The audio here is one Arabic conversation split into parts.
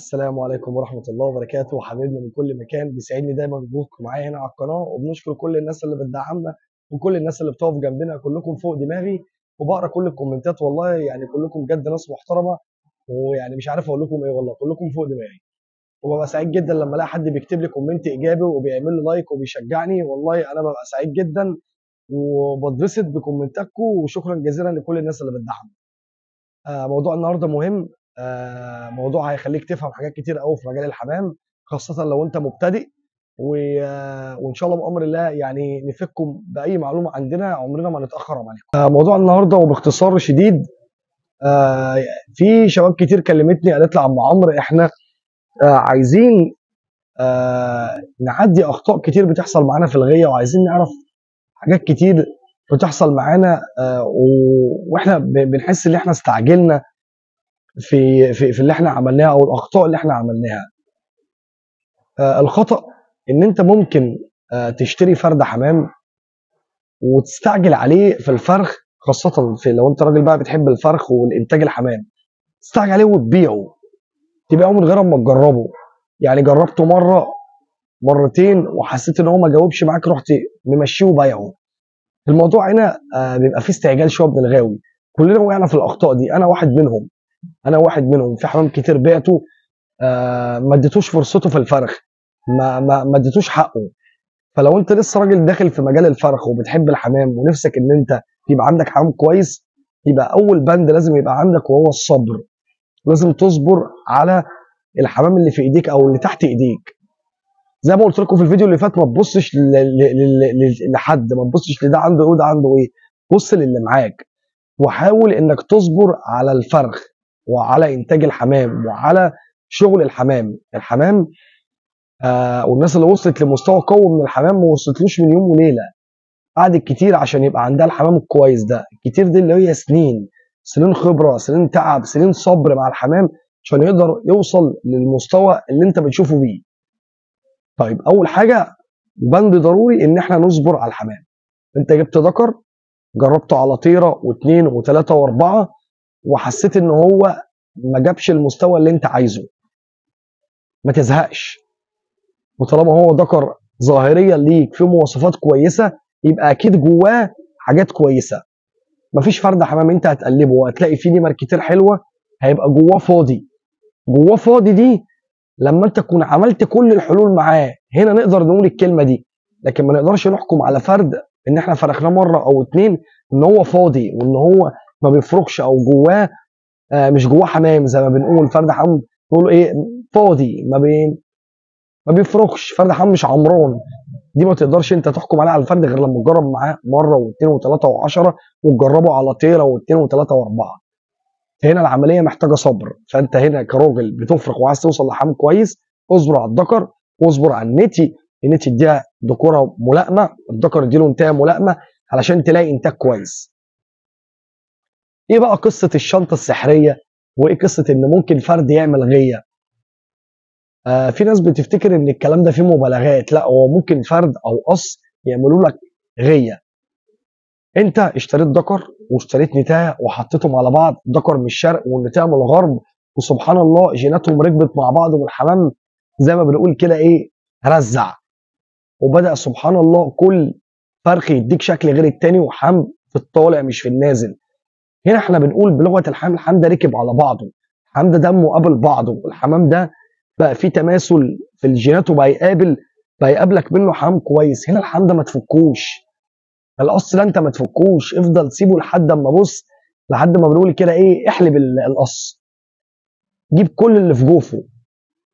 السلام عليكم ورحمة الله وبركاته. حبايبنا من كل مكان بيسعدني دايما وجودكم معايا هنا على القناة وبنشكر كل الناس اللي بتدعمنا وكل الناس اللي بتقف جنبنا كلكم فوق دماغي وبقرأ كل الكومنتات. والله يعني كلكم بجد ناس محترمة ويعني مش عارف أقول لكم إيه والله كلكم فوق دماغي. وببقى سعيد جدا لما ألاقي حد بيكتب لي comment إيجابي وبيعمل لي like وبيشجعني. والله أنا ببقى سعيد جدا وبتبسط بكومنتاتكم وشكرا جزيلا لكل الناس اللي بتدعم آه، موضوع النهارده مهم. موضوع هيخليك تفهم حاجات كتير قوي في مجال الحمام خاصة لو أنت مبتدئ آه، وإن شاء الله بأمر الله يعني نفيدكم بأي معلومة عندنا عمرنا ما نتأخر عليكم. آه، موضوع النهارده وباختصار شديد آه، في شباب كتير كلمتني قالت لي عم عمرو إحنا آه، عايزين آه، نعدي أخطاء كتير بتحصل معانا في الغية وعايزين نعرف حاجات كتير بتحصل معانا آه، وإحنا بنحس إن إحنا استعجلنا في في في اللي إحنا عملناها أو الأخطاء اللي إحنا عملناها. آه، الخطأ إن أنت ممكن آه، تشتري فرد حمام وتستعجل عليه في الفرخ خاصة في لو أنت راجل بقى بتحب الفرخ والإنتاج الحمام. تستعجل عليه وتبيعه. تبيعه من غير ما تجربه. يعني جربته مرة مرتين وحسيت إن هو ما جاوبش معاك رحت ممشيه وبايعه. الموضوع هنا آه، بيبقى فيه استعجال شوية من الغاوي. كلنا وقعنا في الأخطاء دي. أنا واحد منهم. أنا واحد منهم في حمام كتير بعته آه، ما اديتوش فرصته في الفرخ ما ما ما اديتوش حقه. فلو أنت لسه راجل داخل في مجال الفرخ وبتحب الحمام ونفسك إن أنت يبقى عندك حمام كويس يبقى أول بند لازم يبقى عندك وهو الصبر لازم تصبر على الحمام اللي في إيديك أو اللي تحت إيديك. زي ما قلت لكم في الفيديو اللي فات ما تبصش لحد ما تبصش لده عنده إيه وده عنده إيه. بص للي معاك وحاول إنك تصبر على الفرخ. وعلى إنتاج الحمام وعلى شغل الحمام. الحمام آه والناس اللي وصلت لمستوى قوي من الحمام ما وصلتلوش من يوم وليلة. قعدت كتير عشان يبقى عندها الحمام الكويس ده. كتير دي اللي هي سنين سنين خبرة سنين تعب سنين صبر مع الحمام عشان يقدر يوصل للمستوى اللي أنت بتشوفه بيه. طيب أول حاجة بند ضروري إن إحنا نصبر على الحمام. أنت جبت ذكر جربته على طيرة واثنين وثلاثه وأربعة وحسيت إن هو ما جابش المستوى اللي أنت عايزه. ما تزهقش. وطالما هو ذكر ظاهريا ليك في مواصفات كويسة يبقى أكيد جواه حاجات كويسة. مفيش فرد حمام أنت هتقلبه وهتلاقي فيه نمر كتير حلوة هيبقى جواه فاضي. جواه فاضي دي لما أنت تكون عملت كل الحلول معاه هنا نقدر نقول الكلمة دي. لكن ما نقدرش نحكم على فرد إن إحنا فرخناه مرة أو اتنين إن هو فاضي وإن هو ما بيفرقش أو جواه آه، مش جواه حمام زي ما بنقول. فرد حمام نقول إيه؟ فاضي. ما بي ما بيفرقش. فرد حمام مش عمران. دي ما تقدرش أنت تحكم عليها على الفرد غير لما تجرب معاه مرة واثنين وثلاثة وعشرة وتجربه على طيره واثنين وثلاثة وأربعة. هنا العملية محتاجة صبر. فأنت هنا كراجل بتفرق وعايز توصل لحمام كويس اصبر على الذكر واصبر على النتي. النتي اديها ذكوره ملائمة الذكر اديله انتايه ملائمة علشان تلاقي انتاج كويس. إيه بقى قصة الشنطة السحرية؟ وإيه قصة إن ممكن فرد يعمل غية؟ آه في ناس بتفتكر إن الكلام ده فيه مبالغات. لا هو ممكن فرد أو قص يعملوا لك غية. أنت اشتريت ذكر واشتريت نتايه وحطيتهم على بعض. ذكر من الشرق والنتايه من الغرب. وسبحان الله جيناتهم ركبت مع بعض والحمام زي ما بنقول كده إيه؟ رزع. وبدأ سبحان الله كل فرخ يديك شكل غير التاني وحم في الطالع مش في النازل. هنا إحنا بنقول بلغة الحمام الحمام ده ركب على بعضه. الحمام ده دمه قابل بعضه. الحمام ده بقى فيه تماثل في الجينات وبقى يقابل بقى يقابلك منه حمام كويس. هنا الحمام ده ما تفكوش. القص ده انت ما تفكوش. افضل سيبه لحد اما بص لحد ما بنقول كده إيه احلب ال- القص. جيب كل اللي في جوفه.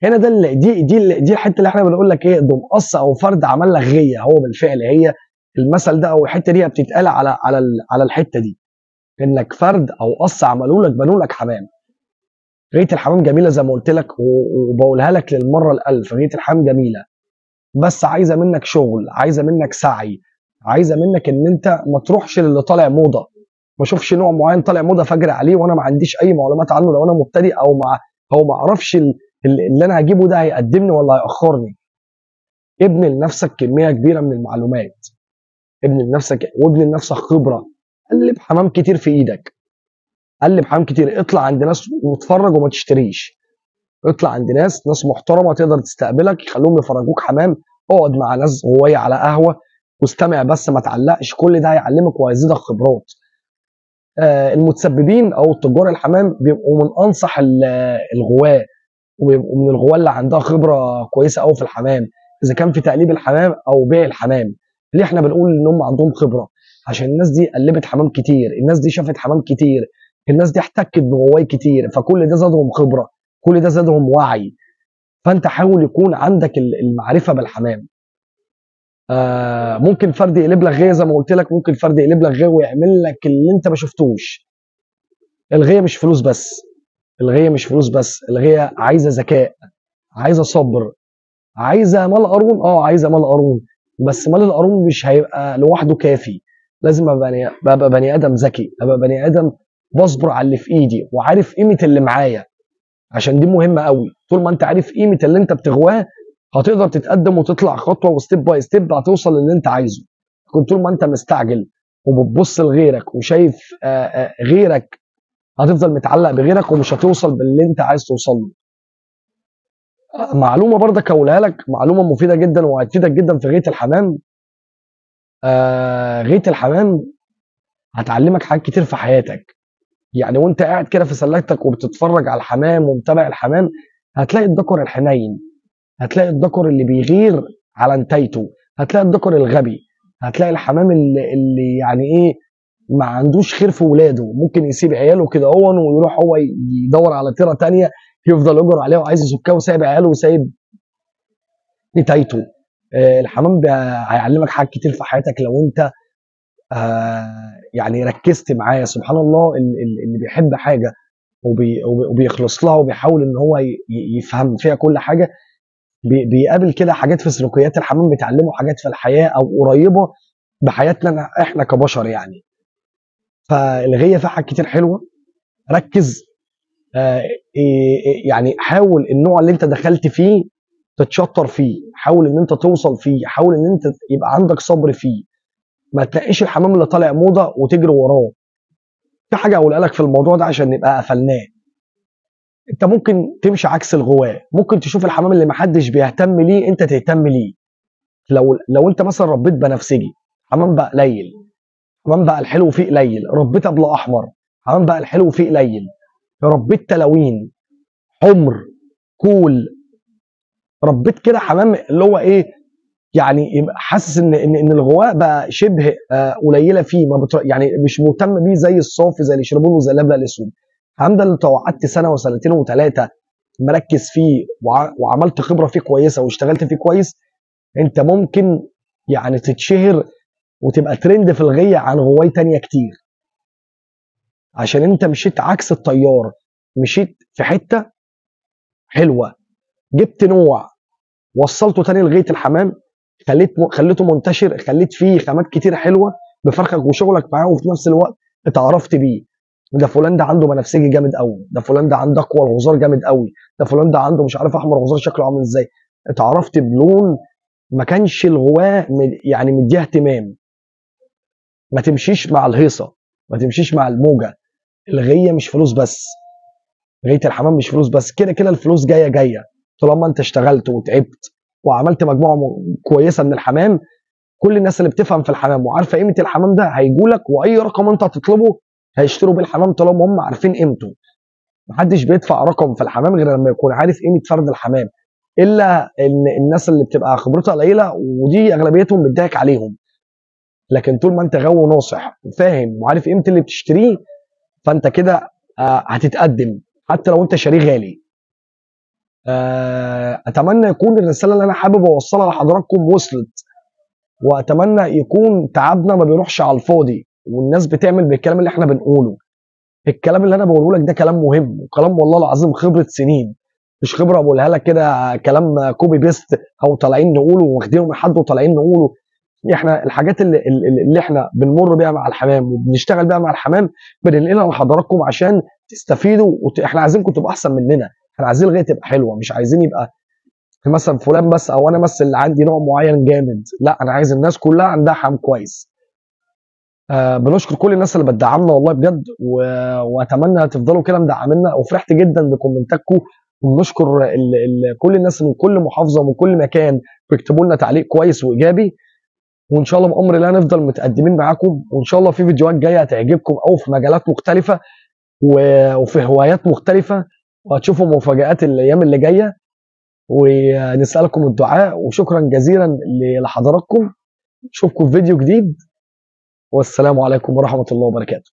هنا ده اللي دي دي دي الحتة اللي إحنا بنقول لك إيه ده مقص أو فرد عمل لك غية. هو بالفعل هي المثل ده أو الحتة دي بتتقال على على على الحتة دي. إنك فرد أو قص عملوا لك بنوا لك حمام. غايه الحمام جميلة زي ما قلت لك وبقولها لك للمرة الألف. غايه الحمام جميلة. بس عايزة منك شغل عايزة منك سعي عايزة منك إن أنت ما تروحش للي طالع موضة. ما أشوفش نوع معين طالع موضة فاجري عليه وأنا ما عنديش أي معلومات عنه لو أنا مبتدئ أو مع أو ما أعرفش ال- ال- اللي أنا هجيبه ده هيقدمني ولا هيأخرني. ابني لنفسك كمية كبيرة من المعلومات. ابني لنفسك وابني لنفسك خبرة. قلب حمام كتير في إيدك. قلب حمام كتير. اطلع عند ناس واتفرج وما تشتريش. اطلع عند ناس ناس محترمة تقدر تستقبلك يخلوهم يفرجوك حمام. اقعد مع ناس هوايه على قهوة. واستمع بس ما تعلقش. كل ده هيعلمك وهيزيدك خبرات. آه، المتسببين أو تجار الحمام بيبقوا من أنصح ال- الغواة. وبيبقوا من الغواة اللي عندها خبرة كويسة قوي في الحمام. إذا كان في تقليب الحمام أو بيع الحمام. ليه إحنا بنقول إن هم عندهم خبرة؟ عشان الناس دي قلبت حمام كتير الناس دي شافت حمام كتير الناس دي احتكت بغواي كتير فكل ده زادهم خبرة كل ده زادهم وعي. فانت حاول يكون عندك ال- المعرفة بالحمام. آه ممكن فرد يقلب لك غيه زي ما قلت لك ممكن فرد يقلب لك غيه ويعمل لك اللي انت ما شفتوش. الغية مش فلوس بس الغية مش فلوس بس الغية عايزة ذكاء عايزة صبر عايزة مال قارون آه عايزة مال قارون بس مال القارون مش هيبقى لوحده كافي. لازم أبقى بني, بني آدم ذكي أبقى بني آدم بصبر على اللي في إيدي وعارف قيمة اللي معايا. عشان دي مهمة قوي طول ما أنت عارف قيمة اللي أنت بتغواه هتقدر تتقدم وتطلع خطوة و step by step هتوصل للي أنت عايزه. لكن طول ما أنت مستعجل وبتبص لغيرك وشايف غيرك هتفضل متعلق بغيرك ومش هتوصل باللي أنت عايز توصل له. آه، معلومة برضك أقولها لك معلومة مفيدة جدا وهتفيدك جدا في غاية الحمام. آه غايه الحمام هتعلمك حاجات كتير في حياتك. يعني وانت قاعد كده في سلاتك وبتتفرج على الحمام ومتابع الحمام هتلاقي الذكر الحنين هتلاقي الذكر اللي بيغير على انتيته هتلاقي الذكر الغبي هتلاقي الحمام اللي, اللي يعني إيه ما عندوش خير في ولاده. ممكن يسيب عياله كده هون ويروح هو يدور على طيرة تانية يفضل يجر عليها وعايز يسكها وسايب عياله وسايب نتايته. الحمام بي- هيعلمك حاجات كتير في حياتك لو انت آه، يعني ركزت معاه. سبحان الله ال- ال- اللي بيحب حاجة وبي وبي- وبيخلص لها وبيحاول إن هو يفهم فيها كل حاجة بي- بيقابل كده حاجات في سلوكيات الحمام بتعلمه حاجات في الحياة أو قريبة بحياتنا إحنا كبشر يعني. فالغية فيها حاجات كتير حلوة. ركز آه، إيه- إيه- يعني حاول النوع اللي أنت دخلت فيه تتشطر فيه حاول إن أنت توصل فيه حاول إن أنت يبقى عندك صبر فيه. ما تنقيش الحمام اللي طالع موضة وتجري وراه. في حاجة اقولها لك في الموضوع ده عشان نبقى قفلناه. أنت ممكن تمشي عكس الغواة. ممكن تشوف الحمام اللي محدش بيهتم ليه أنت تهتم ليه. لو لو أنت مثلا ربيت بنفسجي حمام بقى قليل. حمام بقى الحلو فيه قليل. ربيت أبله أحمر حمام بقى الحلو فيه قليل. ربيت تلاوين حمر كول ربيت كده حمام اللي هو إيه يعني حاسس إن إن, إن الغواء بقى شبه آه، قليلة فيه ما بتر... يعني مش مهتم بيه زي الصافي زي اللي يشربوه زي اللبلة الأسود. الحمام ده اللي توعدت سنة وسنتين وثلاثه مركز فيه وع... وعملت خبرة فيه كويسة واشتغلت فيه كويس أنت ممكن يعني تتشهر وتبقى ترند في الغية عن غواي تانية كتير. عشان أنت مشيت عكس التيار مشيت في حتة حلوة جبت نوع وصلته تاني لغاية الحمام خليت خليته منتشر خليت فيه خامات كتير حلوة بفرخك وشغلك معاه وفي نفس الوقت اتعرفت بيه. ده فلان ده عنده بنفسجي جامد قوي ده فلان ده عنده أقوى الغزار جامد قوي ده فلان ده عنده مش عارف أحمر غزار شكله عامل إزاي. اتعرفت بلون ما كانش الغواة يعني مديها اهتمام. ما تمشيش مع الهيصة ما تمشيش مع الموجة. الغية مش فلوس بس غايه الحمام مش فلوس بس كده كده الفلوس جاية جاية. طالما انت اشتغلت وتعبت وعملت مجموعة كويسة من الحمام كل الناس اللي بتفهم في الحمام وعارفة قيمة الحمام ده هيجوا لك وأي رقم انت هتطلبه هيشتروا بيه الحمام طالما هم عارفين قيمته. محدش بيدفع رقم في الحمام غير لما يكون عارف قيمة فرد الحمام إلا إن الناس اللي بتبقى خبرتها قليلة ودي أغلبيتهم بتضحك عليهم. لكن طول ما انت غاوي ناصح وفاهم وعارف قيمة اللي بتشتريه فانت كده آه، هتتقدم حتى لو انت شاريه غالي. أتمنى يكون الرسالة اللي أنا حابب أوصلها لحضراتكم وصلت. وأتمنى يكون تعبنا ما بيروحش على الفاضي والناس بتعمل بالكلام اللي إحنا بنقوله. الكلام اللي أنا بقوله لك ده كلام مهم وكلام والله العظيم خبرة سنين. مش خبرة بقولها لك كده كلام copy paste أو طالعين نقوله واخدينه من حد وطالعين نقوله. إحنا الحاجات اللي, اللي إحنا بنمر بيها مع الحمام وبنشتغل بيها مع الحمام بننقلها لحضراتكم عشان تستفيدوا وت... إحنا عايزينكم تبقوا أحسن مننا. إحنا عايزين الاغنيه تبقى حلوة مش عايزين يبقى مثلا فلان بس أو أنا بس اللي عندي نوع معين جامد. لا أنا عايز الناس كلها عندها حم كويس. آه بنشكر كل الناس اللي بتدعمنا والله بجد و... وأتمنى تفضلوا كده مدعمينا وفرحت جدا بكومنتاتكم وبنشكر ال... ال... كل الناس من كل محافظة ومن كل مكان بيكتبوا لنا تعليق كويس وإيجابي. وإن شاء الله بأمر الله نفضل متقدمين معاكم. وإن شاء الله في فيديوهات جاية هتعجبكم أو في مجالات مختلفة و... وفي هوايات مختلفة. وهتشوفوا مفاجآت الأيام اللي جاية ونسألكم الدعاء وشكرا جزيلا لحضراتكم. نشوفكم في فيديو جديد. والسلام عليكم ورحمة الله وبركاته.